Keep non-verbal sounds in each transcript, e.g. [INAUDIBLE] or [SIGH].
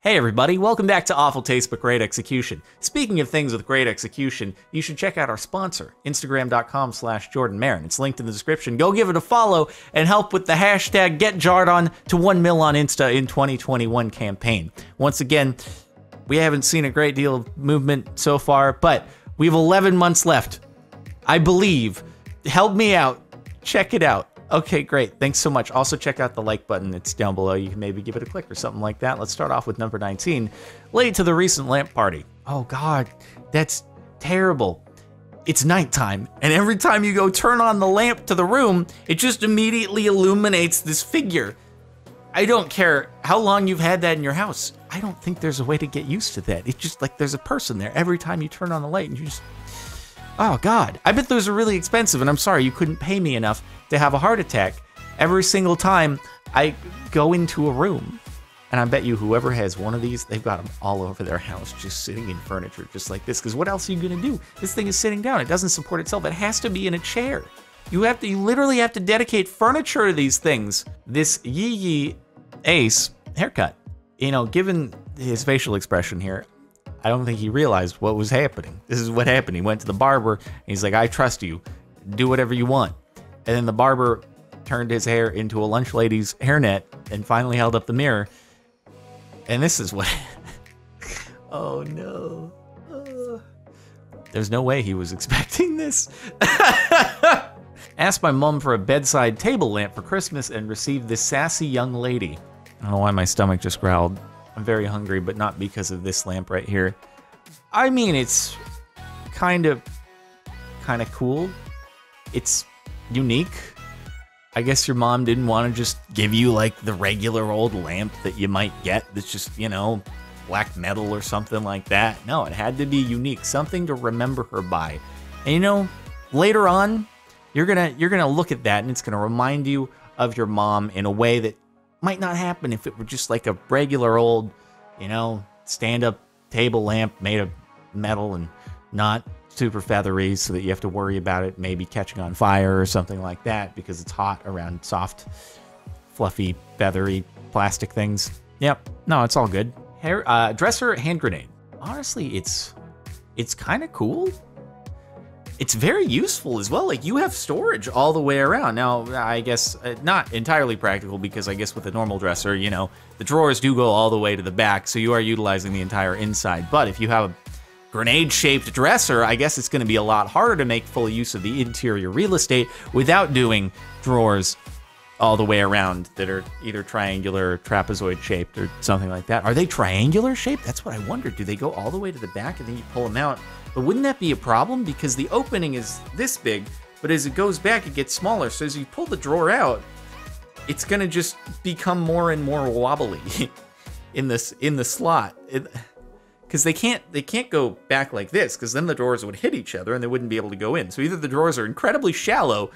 Hey everybody, welcome back to Awful Taste but Great Execution. Speaking of things with great execution, you should check out our sponsor, Instagram.com slash Jordan Maron. It's linked in the description. Go give it a follow and help with the hashtag Get Jordan to 1 mil on Insta in 2021 campaign. Once again, we haven't seen a great deal of movement so far, but we have 11 months left. I believe. Help me out. Check it out. Okay, great. Thanks so much. Also, check out the like button. It's down below. You can maybe give it a click or something like that. Let's start off with number 19. Late to the recent lamp party. Oh, God. That's terrible. It's nighttime, and every time you go turn on the lamp to the room, it just immediately illuminates this figure. I don't care how long you've had that in your house. I don't think there's a way to get used to that. It's just like there's a person there every time you turn on the light, and you just Oh God, I bet those are really expensive, and I'm sorry you couldn't pay me enough to have a heart attack every single time I go into a room. And I bet you whoever has one of these, they've got them all over their house, just sitting in furniture, just like this. Because what else are you gonna do? This thing is sitting down. It doesn't support itself. It has to be in a chair. You have to, you literally have to dedicate furniture to these things. This Yee Yee Ace haircut, you know, given his facial expression here, I don't think he realized what was happening. This is what happened. He went to the barber and he's like, I trust you. Do whatever you want. And then the barber turned his hair into a lunch lady's hairnet and finally held up the mirror. And this is what. [LAUGHS] oh no. Uh, there's no way he was expecting this. [LAUGHS] Asked my mom for a bedside table lamp for Christmas and received this sassy young lady. I don't know why my stomach just growled. I'm very hungry, but not because of this lamp right here. I mean, it's kind of, kind of cool. It's unique. I guess your mom didn't want to just give you like the regular old lamp that you might get that's just, you know, black metal or something like that. No, it had to be unique, something to remember her by. And you know, later on, you're going to you're going to look at that and it's going to remind you of your mom in a way that might not happen if it were just like a regular old, you know, stand up table lamp made of metal and not super feathery so that you have to worry about it maybe catching on fire or something like that because it's hot around soft, fluffy, feathery plastic things. Yep. No, it's all good. Hair uh, dresser hand grenade. Honestly, it's it's kind of cool it's very useful as well. Like you have storage all the way around. Now, I guess uh, not entirely practical because I guess with a normal dresser, you know, the drawers do go all the way to the back, so you are utilizing the entire inside. But if you have a grenade-shaped dresser, I guess it's going to be a lot harder to make full use of the interior real estate without doing drawers all the way around that are either triangular, or trapezoid shaped, or something like that. Are they triangular shaped? That's what I wondered. Do they go all the way to the back and then you pull them out? But wouldn't that be a problem? Because the opening is this big, but as it goes back, it gets smaller. So as you pull the drawer out, it's gonna just become more and more wobbly [LAUGHS] in this in the slot. Because they can't they can't go back like this because then the drawers would hit each other and they wouldn't be able to go in. So either the drawers are incredibly shallow,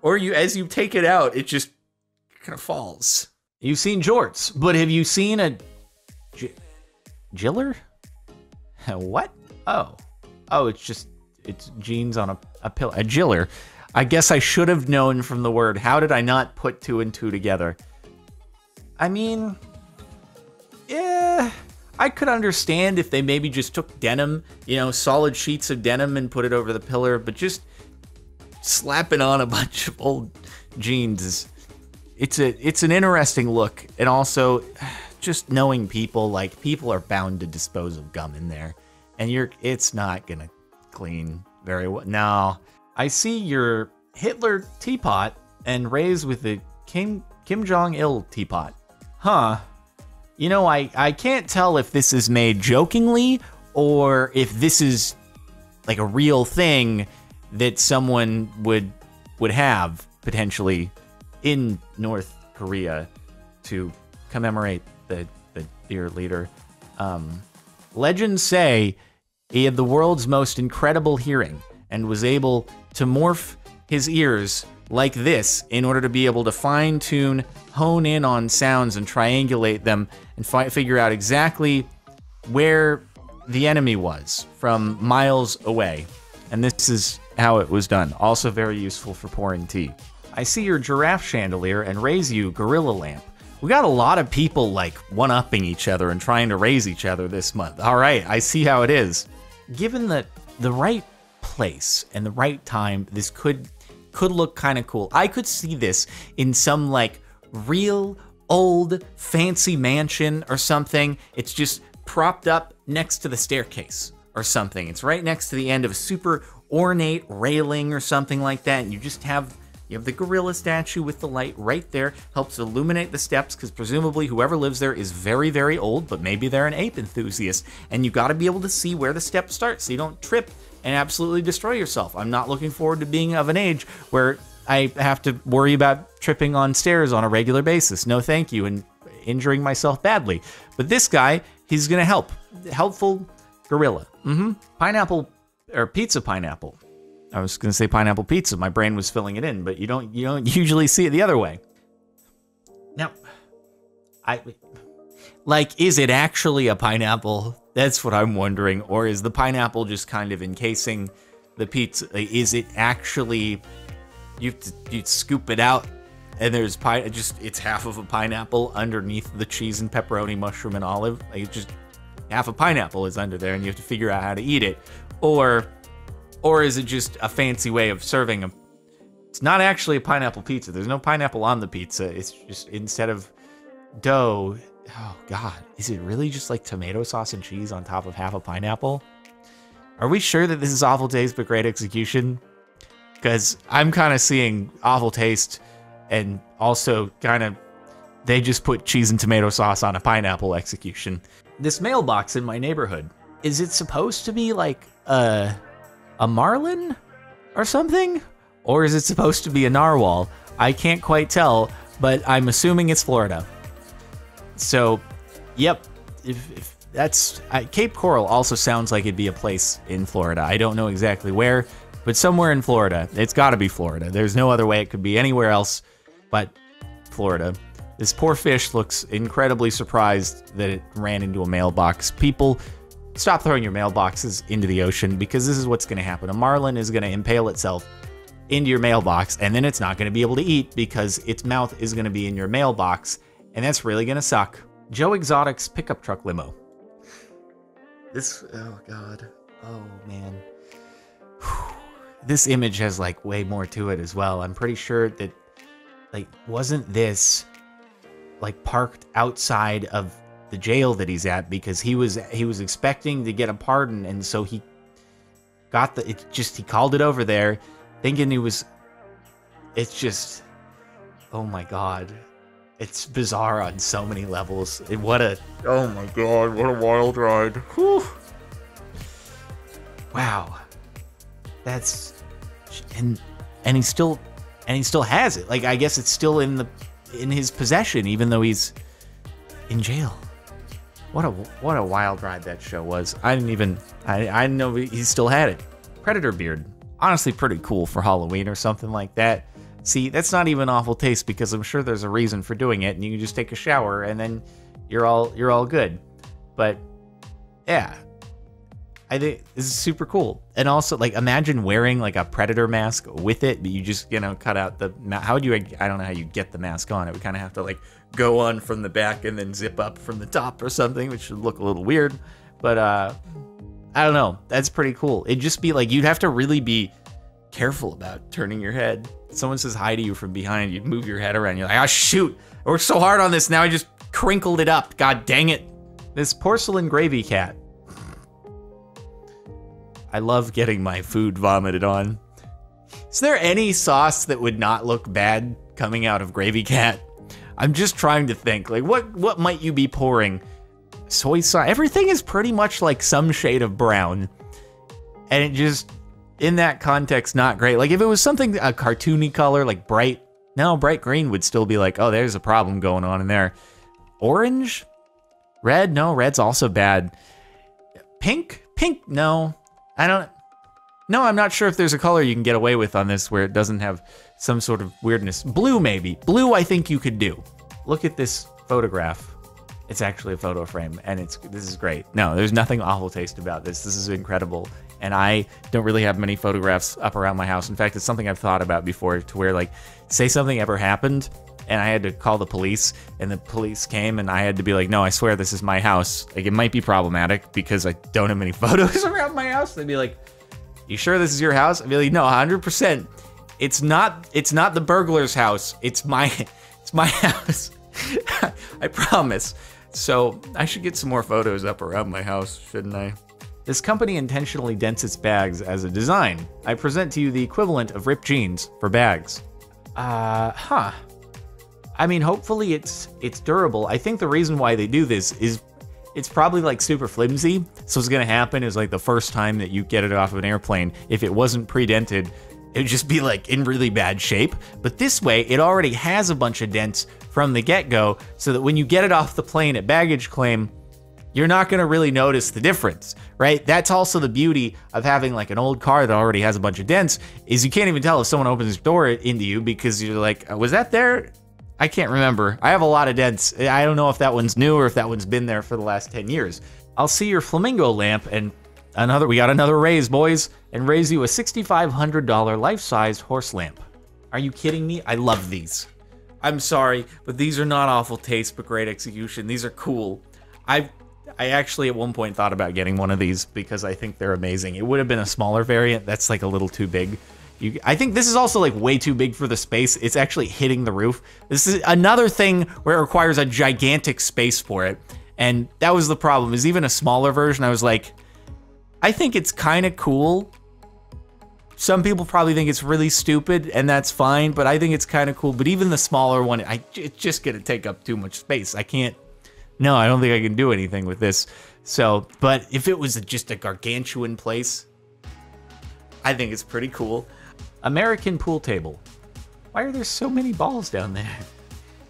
or you as you take it out, it just kind of falls. You've seen jorts, but have you seen a j- jiller? [LAUGHS] what? Oh. Oh, it's just it's jeans on a, a pillow. A jiller. I guess I should have known from the word. How did I not put two and two together? I mean, yeah, I could understand if they maybe just took denim, you know, solid sheets of denim and put it over the pillar, but just slapping on a [LAUGHS] bunch of old jeans is it's a it's an interesting look and also [SIGHS] just knowing people like people are bound to dispose of gum in there and you're it's not gonna clean very well. Now, I see your Hitler teapot and raise with the Kim Kim Jong Il teapot. Huh. You know, I I can't tell if this is made jokingly or if this is like a real thing that someone would would have potentially in North Korea to commemorate the the dear leader. Um, legends say he had the world's most incredible hearing and was able to morph his ears like this in order to be able to fine tune, hone in on sounds and triangulate them and fi- figure out exactly where the enemy was from miles away. And this is how it was done. Also very useful for pouring tea. I see your giraffe chandelier and raise you gorilla lamp. We got a lot of people like one upping each other and trying to raise each other this month. All right, I see how it is. Given the the right place and the right time, this could could look kind of cool. I could see this in some like real old fancy mansion or something. It's just propped up next to the staircase or something. It's right next to the end of a super ornate railing or something like that. And you just have you have the gorilla statue with the light right there, helps illuminate the steps because presumably whoever lives there is very, very old, but maybe they're an ape enthusiast. And you got to be able to see where the steps start so you don't trip and absolutely destroy yourself. I'm not looking forward to being of an age where I have to worry about tripping on stairs on a regular basis. No, thank you, and injuring myself badly. But this guy, he's gonna help. Helpful gorilla. Mm-hmm. Pineapple or pizza pineapple. I was gonna say pineapple pizza. My brain was filling it in, but you don't you don't [LAUGHS] usually see it the other way. Now, I like, is it actually a pineapple? That's what I'm wondering. Or is the pineapple just kind of encasing the pizza? Is it actually you you scoop it out and there's pie just it's half of a pineapple underneath the cheese and pepperoni mushroom and olive. Like it's just half a pineapple is under there and you have to figure out how to eat it. Or or is it just a fancy way of serving a it's not actually a pineapple pizza. There's no pineapple on the pizza. It's just instead of dough oh god is it really just like tomato sauce and cheese on top of half a pineapple? Are we sure that this is awful taste but great execution because I'm kind of seeing awful taste and also kind of they just put cheese and tomato sauce on a pineapple execution. This mailbox in my neighborhood, is it supposed to be like a a marlin or something? Or is it supposed to be a narwhal? I can't quite tell, but I'm assuming it's Florida. So, yep, if, if that's I, Cape Coral also sounds like it'd be a place in Florida. I don't know exactly where but somewhere in Florida. It's got to be Florida. There's no other way it could be anywhere else but Florida. This poor fish looks incredibly surprised that it ran into a mailbox. People, stop throwing your mailboxes into the ocean because this is what's going to happen. A marlin is going to impale itself into your mailbox and then it's not going to be able to eat because its mouth is going to be in your mailbox and that's really going to suck. Joe Exotic's pickup truck limo. This, oh God. Oh man. Whew this image has like way more to it as well. I'm pretty sure that like wasn't this like parked outside of the jail that he's at? Because he was he was expecting to get a pardon and so he got the it just he called it over there thinking he was it's just oh my god. It's bizarre on so many levels. It, what a oh my god what a wild ride. Whew. wow that's and and he still and he still has it. Like I guess it's still in the in his possession, even though he's in jail. What a what a wild ride that show was. I didn't even I I didn't know he still had it. Predator beard, honestly, pretty cool for Halloween or something like that. See, that's not even awful taste because I'm sure there's a reason for doing it, and you can just take a shower and then you're all you're all good. But yeah, I think this is super cool. And also, like, imagine wearing like a predator mask with it, but you just, you know, cut out the. How would you? I don't know how you get the mask on. It would kind of have to like go on from the back and then zip up from the top or something, which would look a little weird. But uh, I don't know. That's pretty cool. It'd just be like you'd have to really be careful about turning your head. Someone says hi to you from behind, you'd move your head around. You're like, oh, shoot! I worked so hard on this. Now I just crinkled it up. God dang it! This porcelain gravy cat I love getting my food vomited on. Is there any sauce that would not look bad coming out of Gravy Cat? I'm just trying to think. Like, what what might you be pouring? Soy sauce. Everything is pretty much like some shade of brown, and it just, in that context, not great. Like, if it was something a cartoony color, like bright, no, bright green would still be like, oh, there's a problem going on in there. Orange, red, no, red's also bad. Pink, pink, no. I don't. No, I'm not sure if there's a color you can get away with on this where it doesn't have some sort of weirdness. Blue, maybe. Blue, I think you could do. Look at this photograph. It's actually a photo frame, and it's this is great. No, there's nothing awful taste about this. This is incredible, and I don't really have many photographs up around my house. In fact, it's something I've thought about before, to where like, say something ever happened, and I had to call the police, and the police came, and I had to be like, no, I swear this is my house. Like, it might be problematic because I don't have any [LAUGHS] photos around my house. They'd be like, you sure this is your house? I'd be like, no, 100%. It's not, it's not the burglar's house. It's my, [LAUGHS] it's my [LAUGHS] house. I promise. So I should get some more photos up around my house, shouldn't I? This company intentionally dents its bags as a design. I present to you the equivalent of ripped jeans for bags. Uh, huh. I mean, hopefully it's it's durable. I think the reason why they do this is it's probably like super flimsy. So what's gonna happen is like the first time that you get it off of an airplane, if it wasn't pre-dented, it would just be like in really bad shape. But this way, it already has a bunch of dents from the get-go, so that when you get it off the plane at baggage claim, you're not going to really notice the difference, right? That's also the beauty of having like an old car that already has a bunch of dents is you can't even tell if someone opens the door into you because you're like, uh, was that there? I can't remember. I have a lot of dents. I don't know if that one's new or if that one's been there for the last 10 years. I'll see your flamingo lamp and another, we got another raise, boys, and raise you a $6,500 life-sized horse lamp. Are you kidding me? I love these. I'm sorry, but these are not awful taste, but great execution. These are cool. I I actually at one point thought about getting one of these because I think they're amazing. It would have been a smaller variant. That's like a little too big. You, I think this is also like way too big for the space. It's actually hitting the roof. This is another thing where it requires a gigantic space for it. And that was the problem is even a smaller version, I was like, I think it's kind of cool, some people probably think it's really stupid, and that's fine, but I think it's kind of cool. But even the smaller one, I, it's just going to take up too much space. I can't, no, I don't think I can do anything with this. So, but if it was just a gargantuan place, I think it's pretty cool. American pool table. Why are there so many balls down there?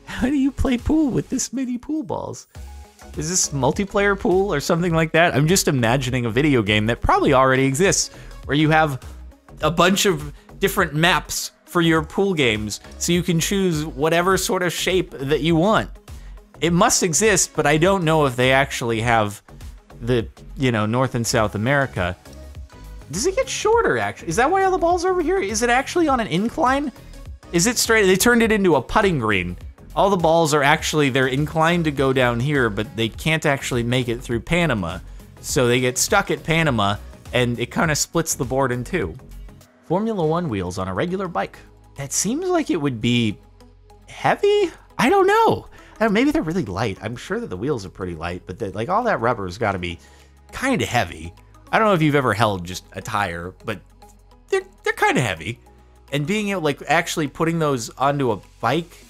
How do you play pool with this many pool balls? Is this multiplayer pool or something like that? I'm just imagining a video game that probably already exists where you have a bunch of different maps for your pool games so you can choose whatever sort of shape that you want. It must exist, but I don't know if they actually have the, you know, North and South America. Does it get shorter actually? Is that why all the balls are over here? Is it actually on an incline? Is it straight? They turned it into a putting green. All the balls are actually, they're inclined to go down here, but they can't actually make it through Panama. So they get stuck at Panama and it kind of splits the board in two. Formula One wheels on a regular bike. That seems like it would be heavy? I don't know. I don't, maybe they're really light. I'm sure that the wheels are pretty light, but like all that rubber has got to be kind of heavy. I don't know if you've ever held just a tire, but they're they're kind of heavy. And being able like actually putting those onto a bike,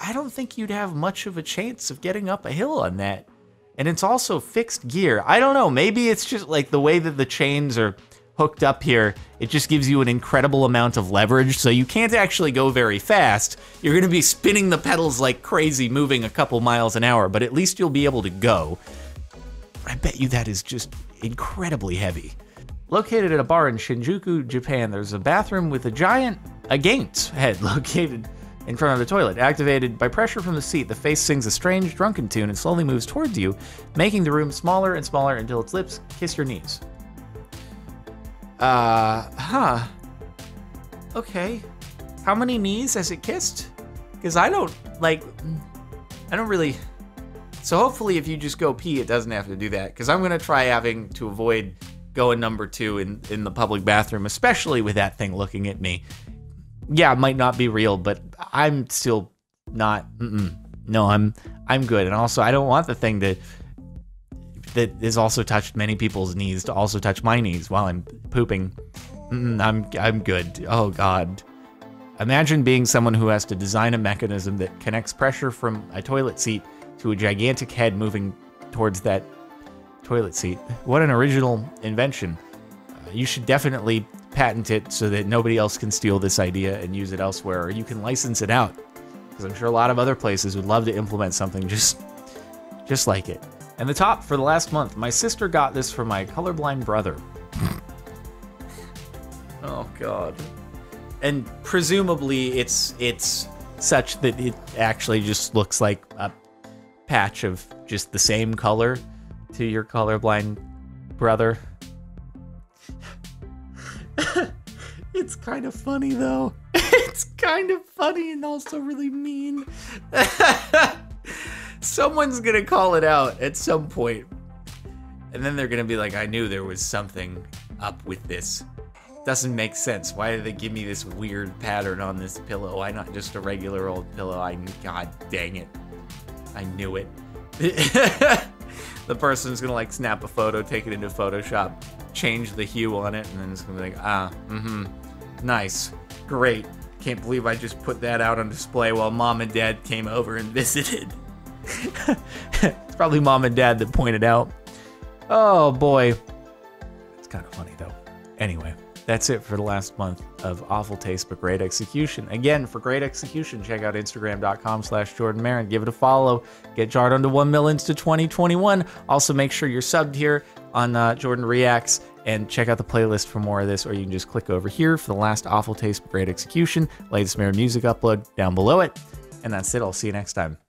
I don't think you'd have much of a chance of getting up a hill on that. And it's also fixed gear. I don't know. Maybe it's just like the way that the chains are hooked up here, it just gives you an incredible amount of leverage, so you can't actually go very fast. You're gonna be spinning the pedals like crazy, moving a couple miles an hour, but at least you'll be able to go. I bet you that is just incredibly heavy. Located at a bar in Shinjuku, Japan, there's a bathroom with a giant against head [LAUGHS] located in front of the toilet. Activated by pressure from the seat, the face sings a strange, drunken tune and slowly moves towards you, making the room smaller and smaller until its lips kiss your knees. Uh, huh. Okay. How many knees has it kissed? Because I don't, like, I don't really. So hopefully, if you just go pee, it doesn't have to do that. Because I'm going to try having to avoid going number two in, in the public bathroom, especially with that thing looking at me. Yeah, it might not be real, but I'm still not. No, I'm I'm good. And also, I don't want the thing to that has also touched many people's knees to also touch my knees while I'm pooping. Mm, I'm I'm good. Oh God. Imagine being someone who has to design a mechanism that connects pressure from a toilet seat to a gigantic head moving towards that toilet seat. What an original invention. Uh, you should definitely patent it so that nobody else can steal this idea and use it elsewhere, or you can license it out. Because I'm sure a lot of other places would love to implement something just, just like it. And the top for the last month, my sister got this for my colorblind brother. [LAUGHS] oh god. And presumably it's it's such that it actually just looks like a patch of just the same color to your colorblind brother. [LAUGHS] it's kind of funny though. [LAUGHS] it's kind of funny and also really mean. [LAUGHS] Someone's gonna call it out at some point. And then they're gonna be like, I knew there was something up with this. Doesn't make sense. Why did they give me this weird pattern on this pillow? Why not just a regular old pillow? I god dang it. I knew it. [LAUGHS] the person's gonna like snap a photo, take it into Photoshop, change the hue on it, and then it's gonna be like, ah, mm-hmm. Nice. Great. Can't believe I just put that out on display while mom and dad came over and [LAUGHS] visited. it's probably mom and dad that pointed out. Oh boy. It's kind of funny though. Anyway, that's it for the last month of awful taste but great execution. Again, for great execution, check out Instagram.com slash Jordan Maron. Give it a follow. Get jarred onto 1 millions to 2021. Also, make sure you're subbed here on uh, Jordan Reacts and check out the playlist for more of this, or you can just click over here for the last awful taste but great execution. Latest Maron music upload down below it. And that's it. I'll see you next time.